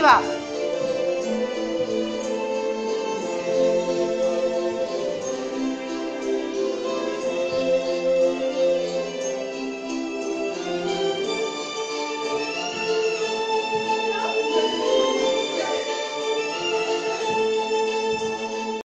viva.